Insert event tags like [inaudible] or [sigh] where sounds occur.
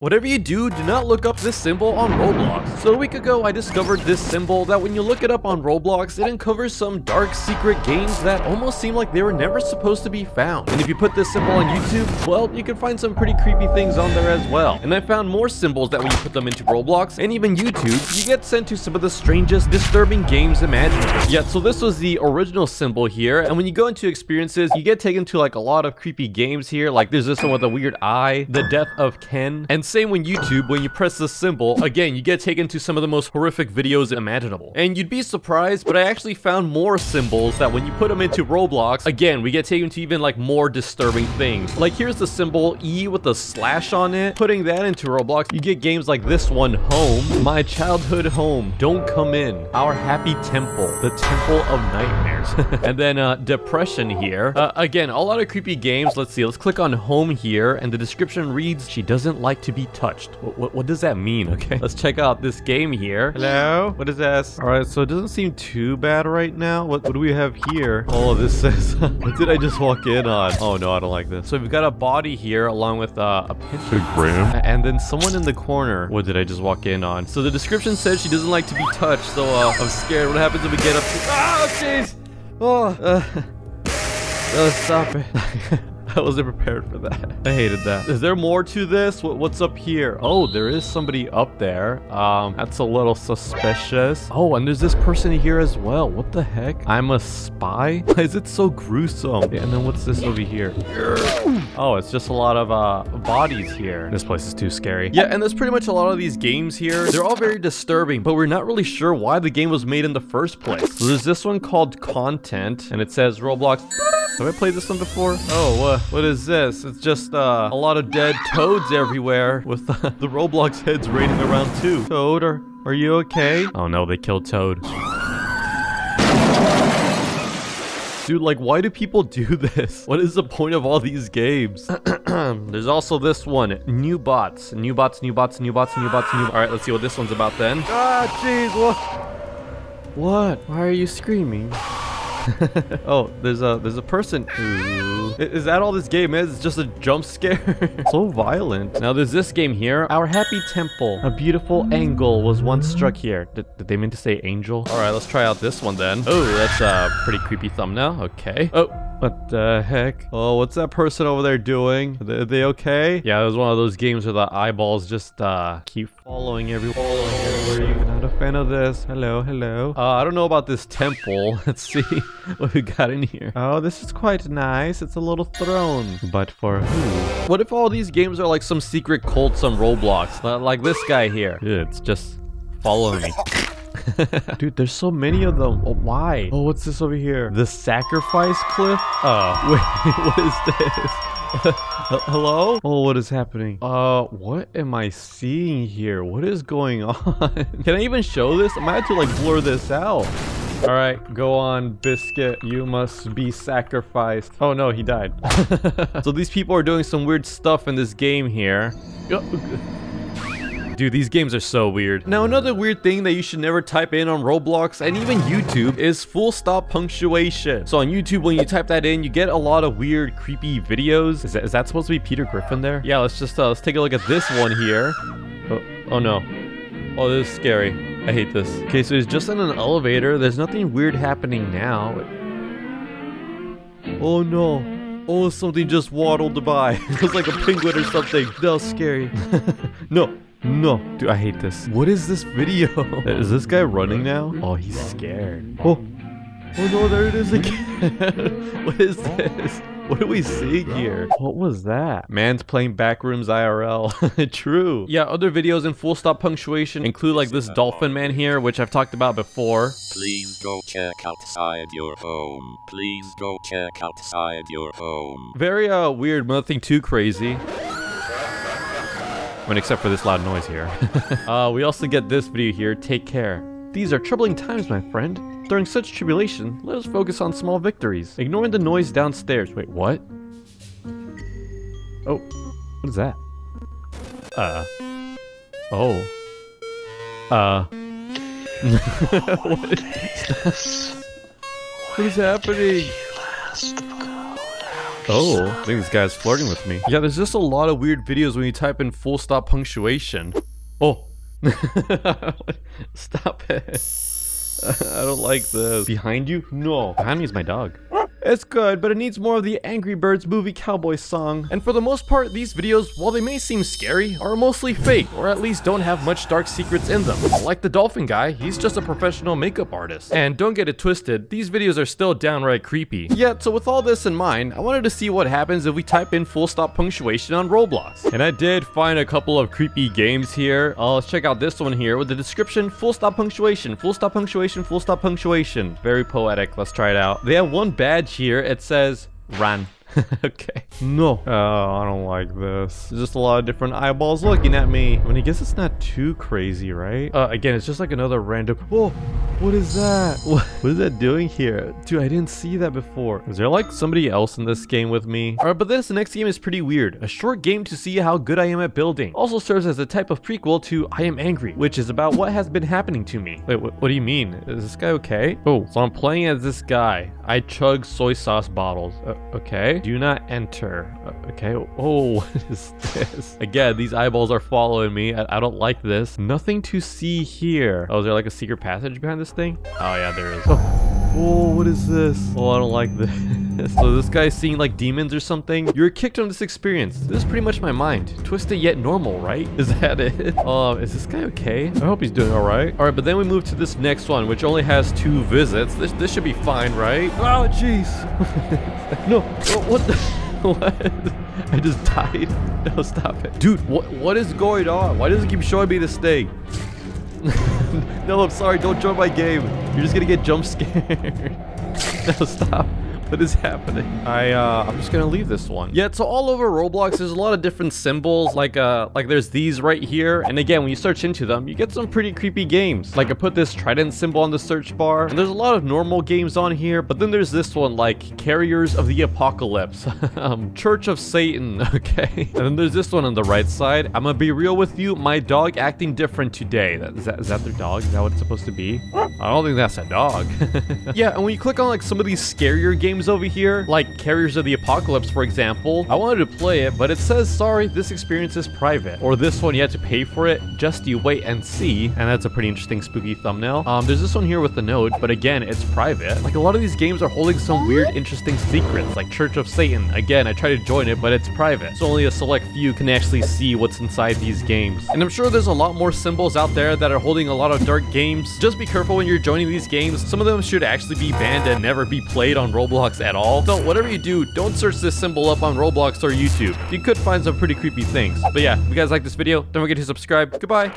Whatever you do, do not look up this symbol on Roblox. So a week ago, I discovered this symbol that when you look it up on Roblox, it uncovers some dark secret games that almost seem like they were never supposed to be found. And if you put this symbol on YouTube, well, you can find some pretty creepy things on there as well. And I found more symbols that when you put them into Roblox and even YouTube, you get sent to some of the strangest, disturbing games imaginable. Yeah, so this was the original symbol here. And when you go into experiences, you get taken to like a lot of creepy games here. Like there's this one with a weird eye, The Death of Ken, and same when YouTube, when you press this symbol, again, you get taken to some of the most horrific videos imaginable. And you'd be surprised, but I actually found more symbols that when you put them into Roblox, again, we get taken to even like more disturbing things. Like here's the symbol E with a slash on it. Putting that into Roblox, you get games like this one, Home, My Childhood Home, Don't Come In, Our Happy Temple, The Temple of Nightmares. [laughs] and then uh, Depression here. Uh, again, a lot of creepy games. Let's see, let's click on Home here, and the description reads, She doesn't like to be touched touched. What, what, what, does that mean? [laughs] Okay, let's check out this game here. Hello? What is this? All right, so it doesn't seem too bad right now. What, what do we have here? Oh, this says, [laughs] what did I just walk in on? Oh no, I don't like this. So we've got a body here along with uh, a pentagram. And then someone in the corner. What did I just walk in on? So the description says she doesn't like to be touched. So uh, I'm scared. What happens if we get up to... Oh, jeez. Oh, uh, [laughs] uh, stop it. I [laughs] wasn't prepared for that. I hated that. Is there more to this? What, what's up here? Oh, there is somebody up there. Um, that's a little suspicious. Oh, and there's this person here as well. What the heck? I'm a spy? Why [laughs] is it so gruesome? and then what's this over here? Oh, it's just a lot of uh, bodies here. This place is too scary. Yeah, and there's pretty much a lot of these games here. They're all very disturbing, but we're not really sure why the game was made in the first place. So there's this one called Content, and it says Roblox have I played this one before? Oh, uh, what is this? It's just uh, a lot of dead toads everywhere with uh, [laughs] the Roblox heads raining around too. Toad, are, are you okay? Oh no, they killed Toad. Dude, like, why do people do [laughs] this? What is the point of all these games? [clears throat] There's also this one, new bots. New bots, new bots, new bots, new bots, new... All right, let's see what this one's about then. Ah, jeez, what? What? Why are you screaming? [laughs] oh, there's a there's a person. Ooh. Is that all this game is? It's just a jump scare? [laughs] so violent. Now there's this game here. Our happy temple. A beautiful angle was once struck here. Did, did they mean to say angel? All right, let's try out this one then. Oh, that's a pretty creepy thumbnail. Okay. Oh, what the heck? Oh, what's that person over there doing? Are they, okay? Yeah, it was one of those games where the eyeballs just uh, keep following everyone. Following Not a fan of this. Hello, hello. Uh, I don't know about this temple. [laughs] Let's see [laughs] what we got in here. Oh, this is quite nice. It's a little throne. But for who? What if all these games are like some secret cult, some Roblox? Like this guy here. It's just following me. [laughs] [laughs] Dude, there's so many of them. Oh, why? Oh, what's this over here? The sacrifice cliff? Oh, [laughs] wait, what is this? [laughs] Hello? Oh, what is happening? Uh, what am I seeing here? What is going on? Can I even show this? I might have to like blur this out. All right, go on, Biscuit. You must be sacrificed. Oh no, he died. so these people are doing some weird stuff in this game here. Dude, these games are so weird. Now, another weird thing that you should never type in on Roblox and even YouTube is full stop punctuation. So on YouTube, when you type that in, you get a lot of weird, creepy videos. Is that, is that supposed to be Peter Griffin there? Yeah, let's just, uh, let's take a look at this one here. Oh, oh no. Oh, this is scary. I hate this. Okay, so he's just in an elevator. There's nothing weird happening now. Oh no. Oh, something just waddled by. [laughs] it was like a penguin or something. That was scary. [laughs] no, no. Dude, I hate this. What is this video? [laughs] is this guy running now? Oh, he's scared. Oh. Oh no, there it is again. [laughs] what is this? What are we seeing here? What was that? Man's playing Backrooms IRL. [laughs] True. Yeah, other videos in full stop punctuation include like this dolphin man here, which I've talked about before. Please go check outside your home. Please go check outside your home. Very uh weird, nothing too crazy. I mean, except for this loud noise here. [laughs] uh, we also get this video here, take care. These are troubling times, my friend. During such tribulation, let us focus on small victories, ignoring the noise downstairs. Wait, what? Oh, what is that? Uh. Oh. Uh. [laughs] what is What is happening? Oh, I think this guy's flirting with me. Yeah, there's just a lot of weird videos when you type in full stop punctuation. Oh. [laughs] Stop it. [laughs] I don't like this. Behind you? No. Behind me is my dog. It's good, but it needs more of the Angry Birds movie cowboy song. And for the most part, these videos, while they may seem scary, are mostly fake, or at least don't have much dark secrets in them. Like the dolphin guy, he's just a professional makeup artist. And don't get it twisted, these videos are still downright creepy. Yet, so with all this in mind, I wanted to see what happens if we type in full stop punctuation on Roblox. And I did find a couple of creepy games here. Uh, let's check out this one here with the description full stop punctuation, full stop punctuation, full stop punctuation. Very poetic. Let's try it out. They have one badge here. It says run. [laughs] okay. No. Oh, I don't like this. There's just a lot of different eyeballs looking at me. I mean, I guess it's not too crazy, right? Uh, again, it's just like another random... Whoa! What is that? [laughs] What, what is that doing here? Dude, I didn't see that before. Is there like somebody else in this game with me? Alright, but this next game is pretty weird. A short game to see how good I am at building. Also serves as a type of prequel to I Am Angry, which is about what has been happening to me. Wait, what, what do you mean? Is this guy okay? Oh, so I'm playing as this guy. I chug soy sauce bottles. Uh, okay. Do not enter. Uh, okay. Oh, [laughs] what is this? Again, these eyeballs are following me. I, I, don't like this. Nothing to see here. Oh, is there like a secret passage behind this thing? Oh, yeah, there is. Oh. Oh, what is this? Oh, I don't like this. [laughs] so this guy's seeing like demons or something. You're kicked on this experience. This is pretty much my mind. Twisted yet normal, right? [laughs] Is that it? Oh, uh, is this guy okay? I hope he's doing all right. All right, but then we move to this next one, which only has two visits. This, this should be fine, right? Oh, jeez. [laughs] no, oh, what the? what? I just died. No, stop it. Dude, what what is going on? Why does it keep showing me this thing? [laughs] no, I'm sorry. Don't join my game. You're just gonna get jump scared. [laughs] no, stop. What is happening? I, uh, I'm just gonna leave this one. Yeah, so all over Roblox, there's a lot of different symbols, like, uh, like there's these right here. And again, when you search into them, you get some pretty creepy games. Like I put this trident symbol on the search bar, and there's a lot of normal games on here, but then there's this one, like Carriers of the Apocalypse, [laughs] um, Church of Satan, [laughs] okay? And then there's this one on the right side. I'm gonna be real with you, my dog acting different today. Is that, is that their dog? Is that what it's supposed to be? I don't think that's a dog. [laughs] yeah, and when you click on like some of these scarier games, games over here, like Carriers of the Apocalypse, for example. I wanted to play it, but it says, sorry, this experience is private. Or this one, you have to pay for it. Just you wait and see. And that's a pretty interesting spooky thumbnail. Um, there's this one here with the node, but again, it's private. Like a lot of these games are holding some weird, interesting secrets, like Church of Satan. Again, I tried to join it, but it's private. So only a select few can actually see what's inside these games. And I'm sure there's a lot more symbols out there that are holding a lot of dark games. Just be careful when you're joining these games. Some of them should actually be banned and never be played on Roblox Roblox at all. So whatever you do, don't search this symbol up on Roblox or YouTube. You could find some pretty creepy things. But yeah, if you guys like this video, don't forget to subscribe. Goodbye.